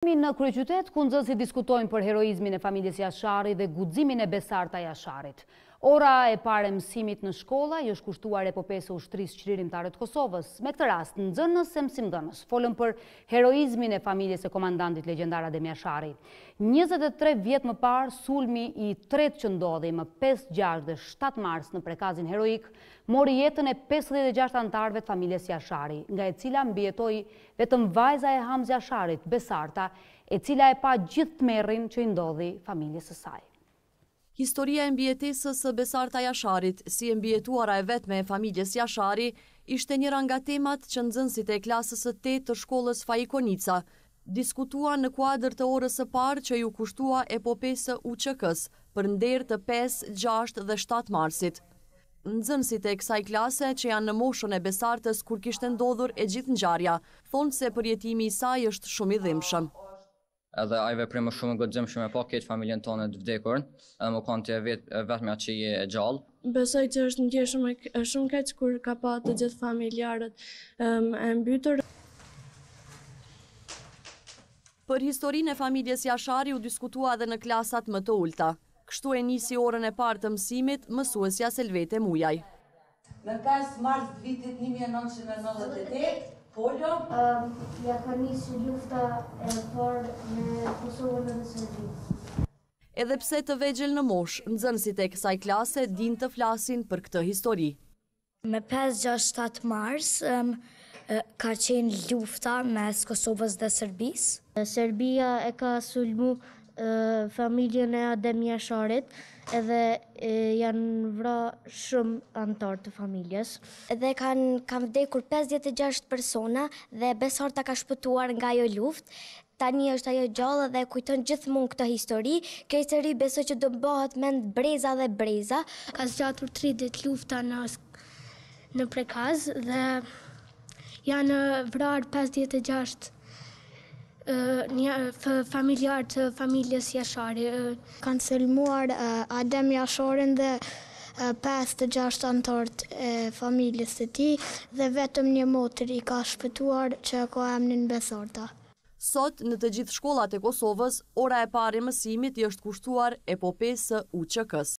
Kthehemi në kryeqytet, ku nxënësit diskutojnë për heroizmin e familjes Jashari dhe guximin e Besarta Jasharit. Ora e parë e mësimit në shkolla i është kushtuar epopesë së Ushtrisë Çlirimtare të Kosovës. Me këtë rast, nxënës e mësimdhënës folën për heroizmin e familjes së komandantit legjendar Adem Jashari. 23 vjet më parë, sulmi i tretë që ndodhi më 5, 6 dhe 7 mars në Prekazin heroik mori jetën e 56 anëtarëve të familjes Jashari, nga e cila mbijetoi Vetëm vajza e Hamz Jasharit, Besarta, e cila e pa gjithë tmerrin që i ndodhi familjes së saj. Historia e mbijetesës së Besarta Jasharit, si e mbijetuara e vetme e familjes Jashari, ishte njëra nga temat që nxënësit e klasës së tetë të shkollës Faik Konica diskutuan në kuadër të orës së parë që iu kushtua epopesë së UÇK-së për nder të pesë, gjashtë dhe shtatë marsit. Nxënësit e kësaj klase, që janë në moshën e Besartës kur kishte ndodhur e gjithë ngjarja, thonë se përjetimi i saj është shumë i dhimbshëm. Edhe ai veprim është shumë i guximshëm me pa krejt familjen tonde të vdekur edhe me u kon ti e vetmja që je e gjallë. Besoj që është ndjerë shumë e shumë keq kur ka pa të gjithë familjarët e mbytur. Për historinë e familjes Jashari u diskutua edhe në klasat më të ulëta. Kështu e nisi orën e parë të mësimit, mësuesja Selvete Mujaj. Më pesë mars të vitit një mijë e nëntëqind e nëntëdhjetë e tetë, po. Ia ka nisur lufta e parë me Kosovën edhe Serbinë. Edhe pse të vegjël në moshë, nxënësit e kësaj klase dinë të flasin për këtë histori. Më pesë, gjashtë, shtatë mars ka qenë lufta mes Kosovës dhe Serbisë. Serbia e ka sulmu familjen e Adem Jasharit edhe janë vra shumë anëtarë të familjes. Edhe kanë kanë vdekur pesëdhjetë e gjashtë persona dhe Besarta ka shpëtuar nga ajo luftë Tani është ajo e gjallë dhe e kujton gjithmonë këtë histori. Kjo histori besoj që do mbahet mend breza dhe breza. Ka zgjatur tri ditë lufta në në Prekaz dhe janë vrarë 56 familjarë të familjes Jashari. Kanë sulmuar Adem Jasharin dhe 56 anëtarët e familjes së tij dhe vetëm një motër i ka shpëtuar që ka emrin Besarta. Sot, në të gjitha shkollat e Kosovës, ora e parë e mësimit i është kushtuar epopesë së UÇK-së.